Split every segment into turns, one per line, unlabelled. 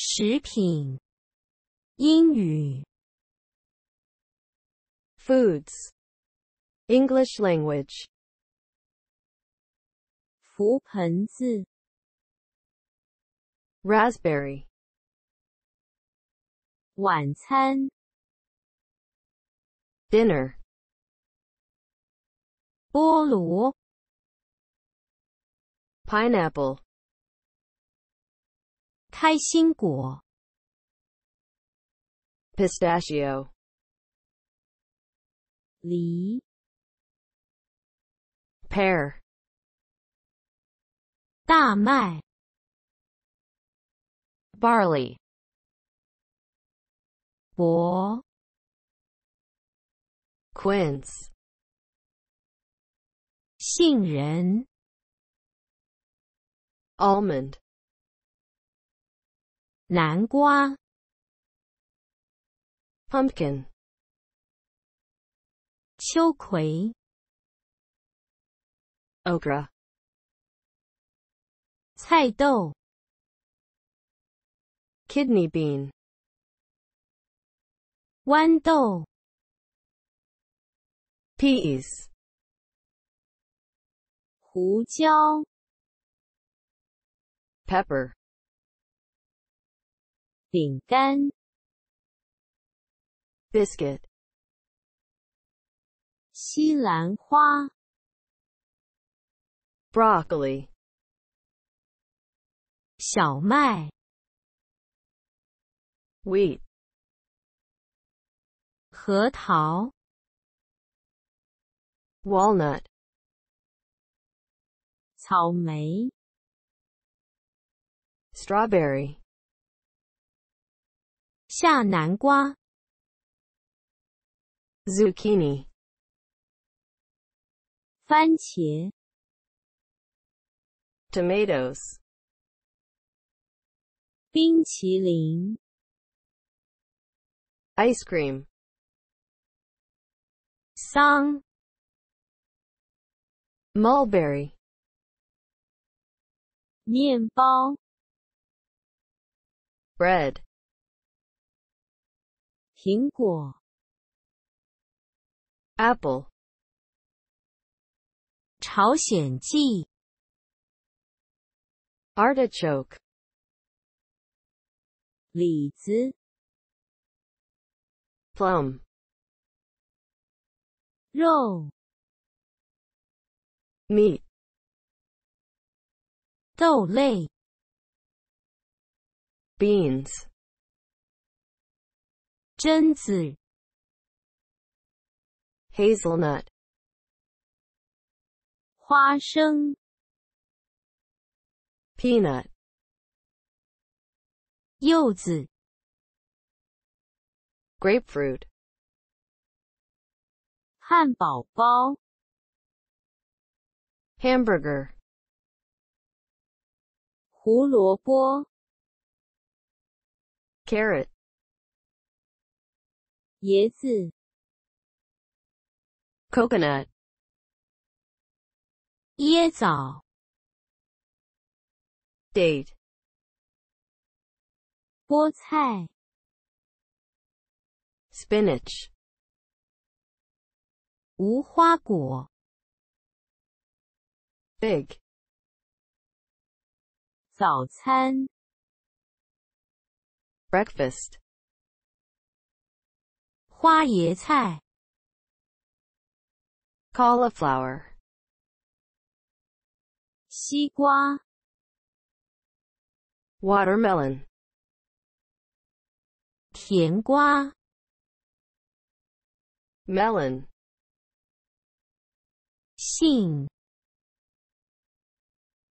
食品。英语。
Foods. English language.
覆盆子。
Raspberry.
晚餐。
Dinner.
菠萝。
Pineapple.
开心果。
Pistachio.
梨。
Pear.
大麦。
Barley.
柏。
Quince.
杏仁。
Almond.
南瓜。
Pumpkin.
秋葵。
Okra.
菜豆。
Kidney bean.
豌豆。
Peas.
胡椒。
Pepper.
饼干。
Biscuit.
西兰花。
Broccoli.
小麦。
Wheat.
核桃。
Walnut.
草莓。
Strawberry.
下南瓜。
Zucchini.
番茄。
Tomatoes.
冰淇淋。
Ice cream.
桑。
Mulberry.
面包。
Bread.
苹果。
Apple.
朝鲜蓟。
Artichoke.
李子。
Plum.
肉。
Meat.
豆类。
Beans.
榛子。
Hazelnut.
花生。
Peanut.
柚子。
Grapefruit.
汉堡包。
Hamburger.
胡萝卜。
Carrot.
椰子。
Coconut.
椰枣。
Date.
菠菜。
Spinach.
无花果。
，big，
早餐。
Breakfast.
花椰菜。
Cauliflower.
西瓜。
Watermelon.
甜瓜。
Melon.
杏。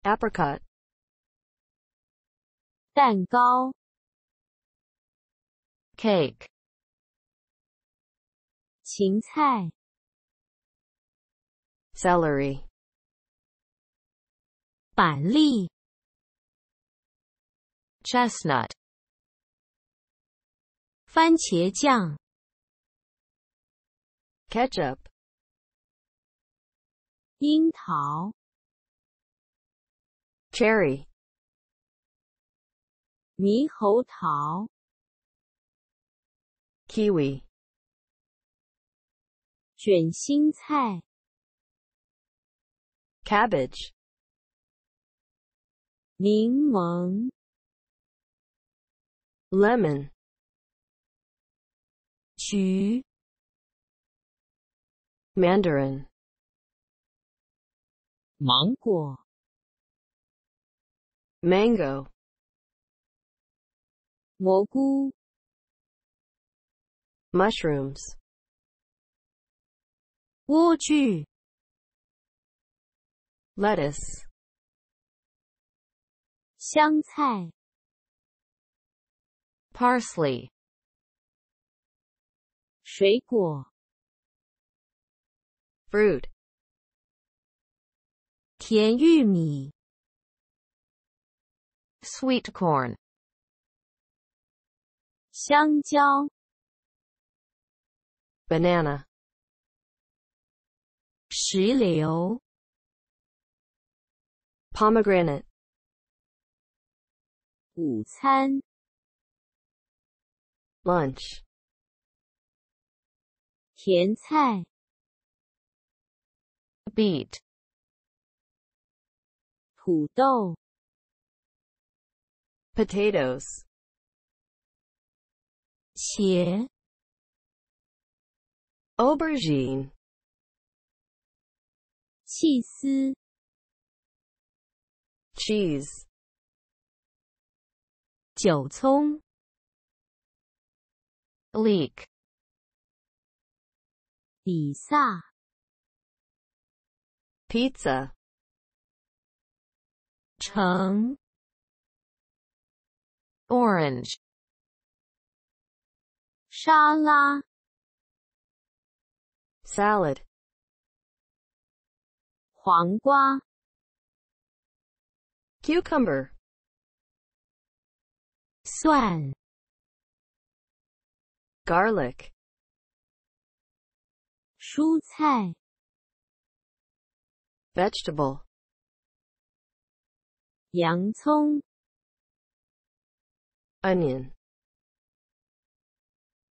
Apricot.
蛋糕。
Cake.
芹菜。
Celery.
板栗。
Chestnut.
番茄酱。
Ketchup.
樱桃。
Cherry.
猕猴桃、
kiwi,
卷心菜、
cabbage,
柠檬、
lemon,
橘、
mandarin,
芒果、
mango,
蘑菇、
mushrooms,
莴苣、
lettuce,
香菜、
parsley,
水果、
fruit,
甜玉米、
sweet corn,
香蕉、
banana,
石榴、
pomegranate,
午餐、
lunch,
甜菜、
beet,
土豆、
potatoes,
茄、
aubergine,
气丝、
cheese,
韭葱、
leek,
比萨、
pizza,
橙、
orange,
沙拉、
salad,
黄瓜、
cucumber,
蒜、
garlic,
蔬菜、
vegetable,
洋葱、
onion,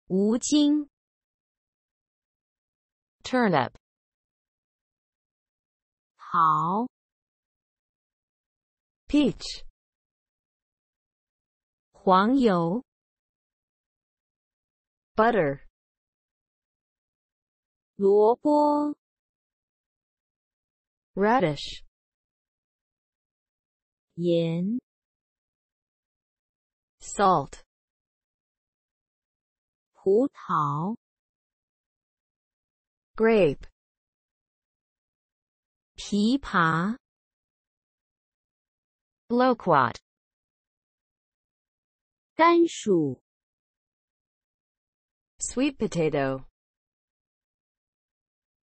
无精、
turnip,
桃、
peach,
黄油、
butter,
萝卜、
radish,
盐、
salt,
葡萄、
grape,
枇杷、
loquat,
甘薯、
sweet potato,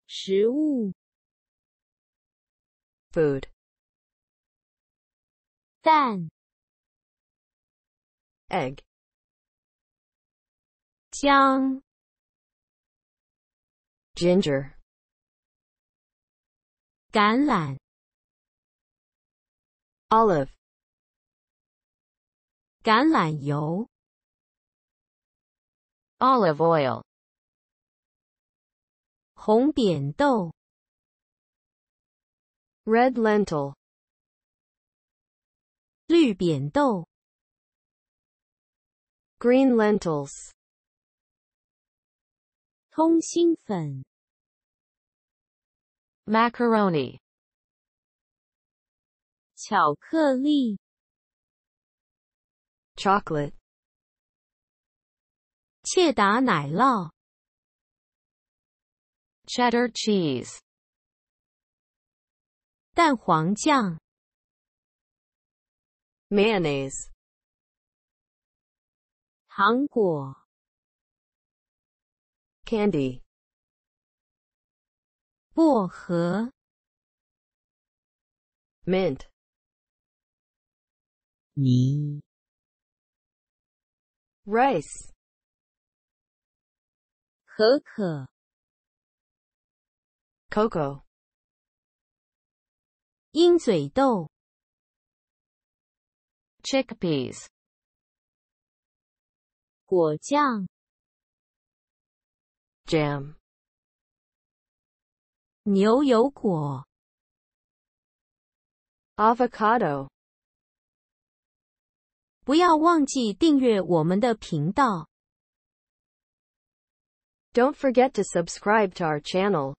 食物、
food,
蛋、
egg,
姜、
ginger,
橄榄、
olive,
橄榄油、
olive oil,
红扁豆、
red lentil,
绿扁豆、
green lentils,
通心粉、
macaroni,
巧克力、
chocolate,
切达奶酪、
cheddar cheese,
蛋黄酱、
mayonnaise,
糖果、
candy,
薄荷、
mint,
泥、
rice,
可可、
cocoa,
鹰嘴豆、
chickpeas,
果酱、
jam,
牛油果、
avocado.
不要忘记订阅我们的频道。
Don't forget to subscribe to our channel.